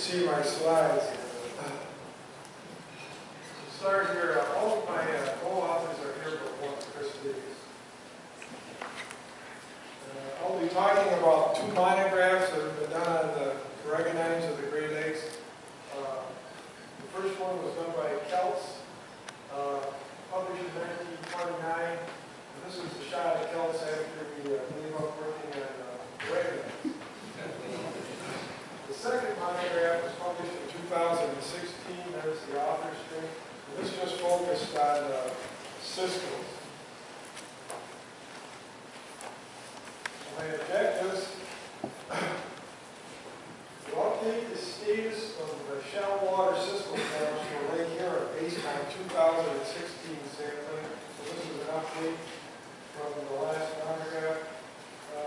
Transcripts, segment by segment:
see my slides. Start here, uh, all of my uh, co-authors are here but one, Chris Davis. Uh, I'll be talking about two monographs that have been done on the coregonines of the Great Lakes. Uh, The first one was done by Koelz, uh, published in 1929. And this is the shot of Koelz after we uh, gave up working on uh, coregonines. The monograph was published in 2016, there's the author's name. And This just focused on uh, Cisco's. My objectives, to update the status of the shallow water Cisco dams for Lake Huron based on 2016 sampling. So this is an update from the last monograph. Uh,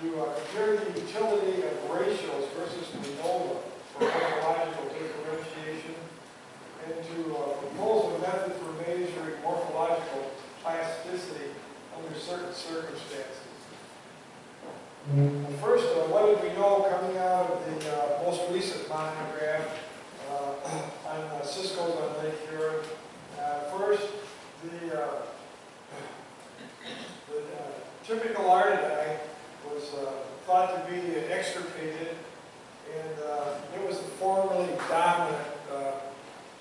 to uh, compare the utility of ratios versus the NOVA for morphological differentiation, and to uh, propose a method for measuring morphological plasticity under certain circumstances. First, uh, what did we know coming out of the uh, most recent monograph uh, on uh, Cisco's on Lake Huron? Uh, First, the uh, the uh, typical artedi was thought to be extirpated, and it was the formerly dominant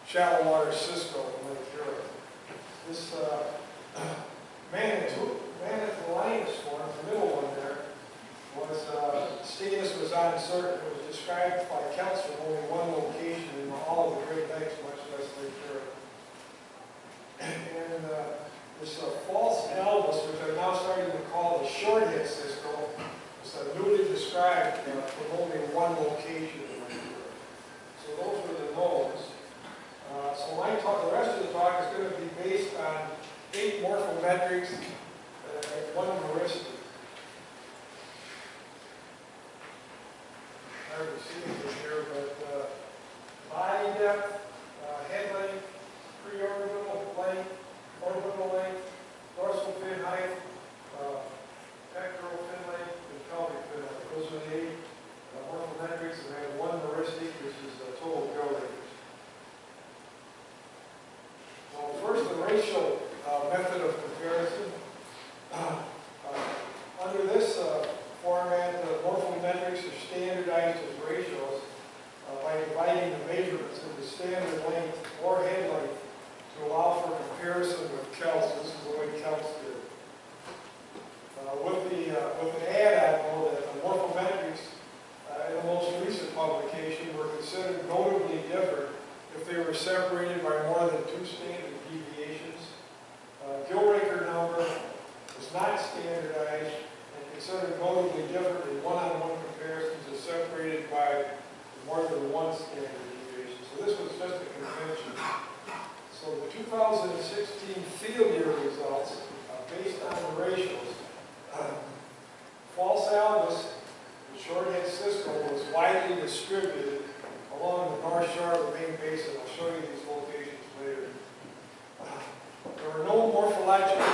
shallow water Cisco in Lake Huron. This uh, Manitou, manitoulinus form, the middle one there, was, uh, status was uncertain. It was described by Koelz from only one location in all of the Great Lakes, much less Lake Huron. And uh, this uh, false albus, which I'm now starting to call the short-head Cisco, was uh, newly described uh, from only one location in Lake. So those were the knowns. Uh, So my talk, the rest of the talk is going to be based on eight morphometrics uh, and one heuristic. Hard to see it here, but uh, body depth, uh, head length, pre-orbital length, orbital length, dorsal fin height, uh, pectoral fin length, and pelvic fin length. Those are the eight uh, morphometrics, and I have one heuristic, which is the total drill radius. So first, the racial uh, method of comparison. Uh, Under this uh, format, the morphometrics are standardized as ratios uh, by dividing the measurements into standard length or head length to allow for comparison with Koelz. This is the way Koelz did. it. Uh, With the, uh, with an add-on, though, that the morphometrics uh, in the most recent publication were considered notably different if they were separated by more than two standard deviations. Uh, Gill raker number is not standardized and considered notably different in one-on-one comparisons is separated by more than one standard deviation. So this was just a convention. So the 2016 field year results, uh, based on the ratios, uh, false albus, the short-head Cisco, was widely distributed along the north shore of the main basin. I'll show you these locations later. Uh, There were no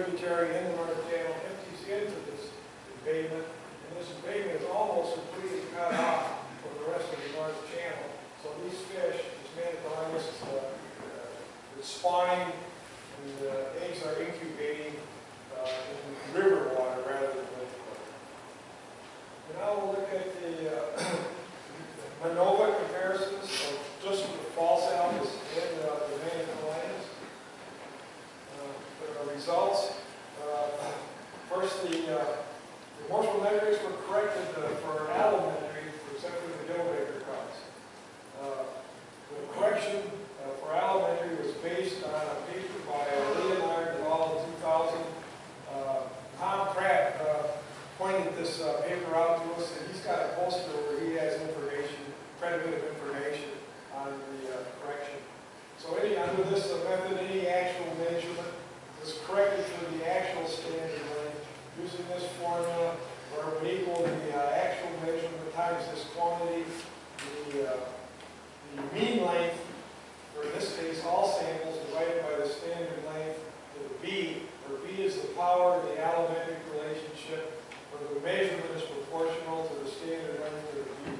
tributary in the North Channel, empties into this embayment. And this embayment is almost completely cut off from the rest of the North Channel. So these fish, this manitoulinus, uh, uh, it's spawning, and the eggs are incubating uh, in river water rather than lake water. And now we'll look at the uh, MANOVA comparisons of just the false albus and uh, the Manitolinus. Uh, The results, uh, first the, uh, the morphometrics were corrected uh, for allometry, except for the gill raker counts. Uh, The correction uh, for allometry was based on a paper by Lleonart et al. in 2000. Uh, Tom Pratt pointed this paper out to us, and he's got a poster where he has information, quite a bit of information on the correction. So any, under this method, any actual measurement is corrected for the actual standard length using this formula, where it would equal the uh, actual measurement times this quantity, the, uh, the mean length, or in this case, all samples divided by the standard length the B, where B is the power of the allometric relationship, where the measurement is proportional to the standard length of the B.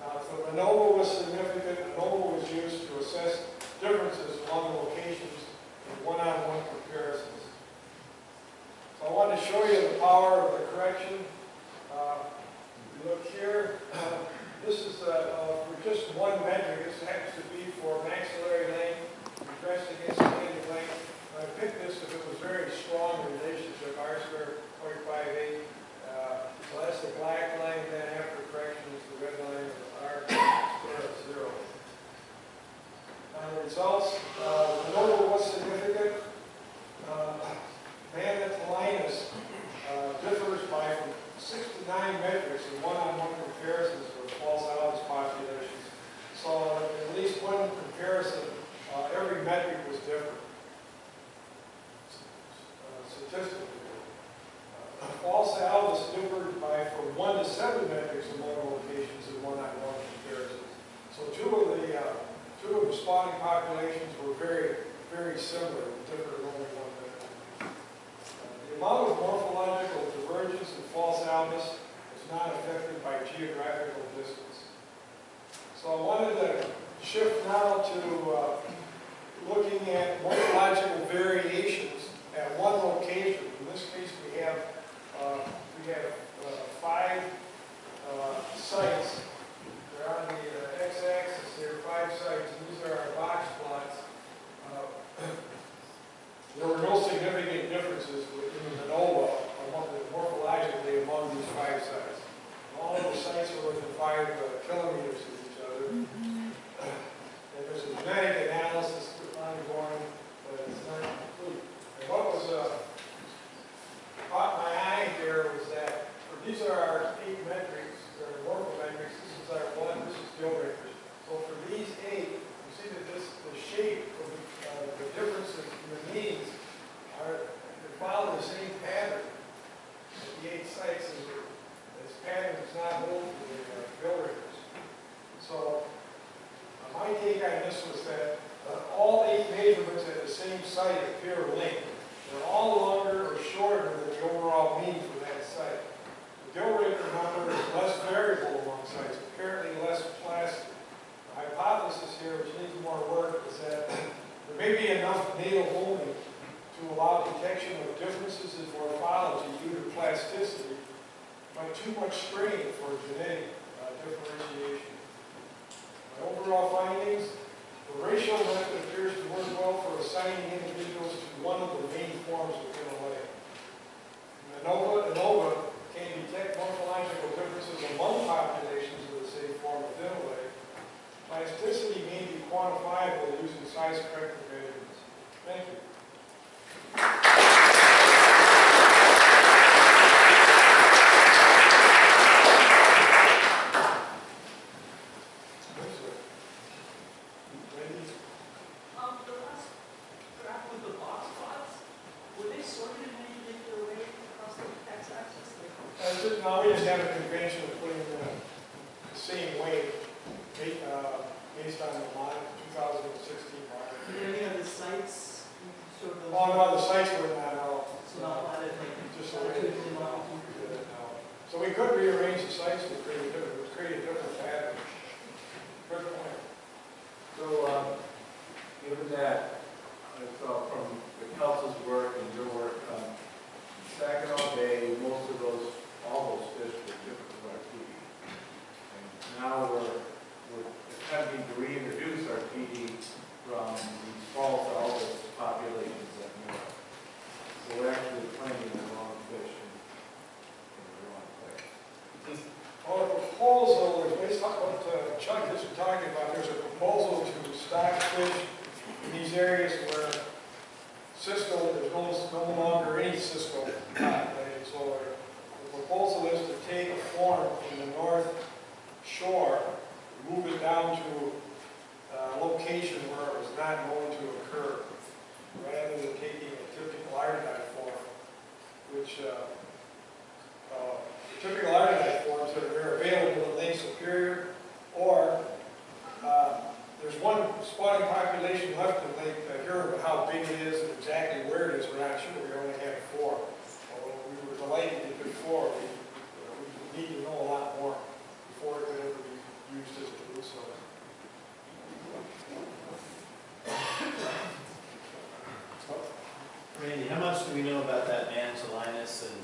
Now, if the ANOVA was significant, ANOVA was used to assess differences along locations in one-on-one comparisons. So I wanted to show you the power of the correction. Uh, you Look here, this is uh, uh, for just one metric, this happens to be for maxillary length, compressed against standard length. I picked this because it was very strong relationship, R squared 0.58. Uh, So that's the black line, then after correction is the red line, and R squared of zero. On the results, uh, the number was significant. Uh, manitoulinus uh, differs by from six to nine metrics in one-on-one comparisons with false albus populations. So at least one comparison, uh, every metric was different. Uh, Statistically. Uh, False albus differed by from one to seven metrics in one locations in one-on-one comparisons. So two of the, uh, two of the spawning populations were very, very similar, in only one metric. The amount of morphological divergence in false albus is not affected by geographical distance. So I wanted to shift now to uh, looking at morphological variations at one location. In this case, we have, uh, we have uh, five uh, sites. They're on the uh, x-axis, there are five sites, and these are our box plots. Uh, there were no significant differences within the NOVA among the morphologically among these five sites. All of the sites are within five uh, kilometers there may be enough natal homing to allow detection of differences in morphology due to plasticity, but too much strain for genetic uh, differentiation. My overall findings, the ratio method appears to work well for assigning individuals to one of the main forms within a. ANOVA, ANOVA can detect morphological differences among populations of the same form within a. Plasticity quantifiable using size-corrected measurements. Thank you. Wendy? Um, the last graph with the box plots, were they sorted in any particular way across the x-axis? Like, Uh, ju- No, we just have a convention of putting the the same weight, ba- uh, based on the model, 2016 model. Did any of the sites show those? Oh, no, the sites were not out. So not plotted like Just the way. latitude and longitude? So we could rearrange the sites to create a different, create a different pattern. Good point. So, um, given that, I saw from the council's work and your work, um, Saginaw Bay, most of those, all those fish were typical artedi. And now we're, we're to reintroduce artedi from these false albus populations north. So we're actually planting the wrong fish in, in the wrong place. Well, the proposal, based on what uh, Chuck is talking about, there's a proposal to stock fish in these areas where Cisco, there's no, no longer any Cisco. So the proposal is to take a form from the north shore, move it down to a location where it was not going to occur, rather than taking a typical artedi form, which, uh, uh, typical artedi forms that are available in Lake Superior, or uh, there's one spawning population left in Lake uh, Huron, but how big it is and exactly where it is, we're not sure. We only have four. Although we were delighted to get four, we, know, we need to know a lot more before it could ever be used as a food source. Randy, how much do we know about that manitoulinus and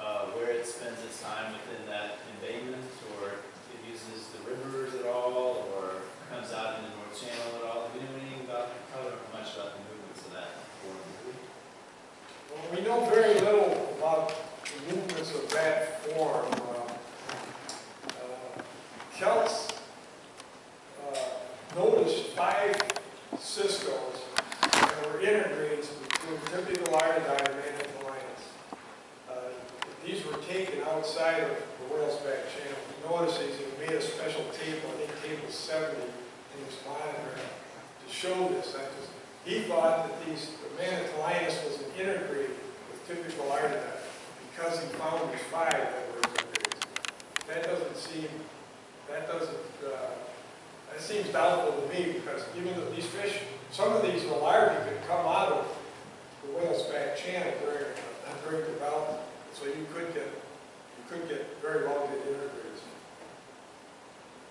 uh, where it spends its time within that embayment? Or it uses the rivers at all, or comes out in the North Channel at all? Do we know anything about, probably don't know much about the movements of that form, do we? Well, we know very little about the movements of that form. Uh, uh, Koelz uh, noticed five Cisco's that were integrated between typical artedi and anaphylaxis. Uh, These were taken outside of the Whalesback channel. He noticed these, and made a special table, I think table 70, in his monitor to show this. That just, he thought that these, the manitoulinus was an integrated with typical artedi because he found these five that were integrated. That doesn't seem, that doesn't, uh, that seems doubtful to me because even though these fish, some of these, the larvae could come out of the Whalesback channel during, uh, during development. So you could get, you could get very get integrated.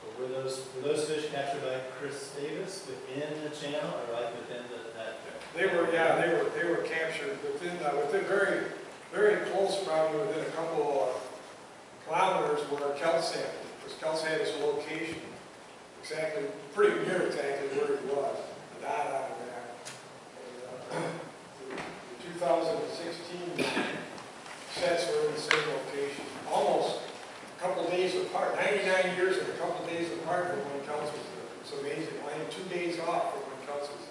Or were those, were those fish captured by Chris Davis within the channel, or like within the, that? They were, yeah, they were, they were captured within, uh, within very, very close, probably within a couple of kilometers where Koelz had, because Koelz had his location exactly, pretty near exactly where he was, a dot on the map. And, uh, the 2016 sets were in the same location, almost a couple days apart, 99 years and a couple days apart from when council's there. It's amazing, I had two days off from when council's there.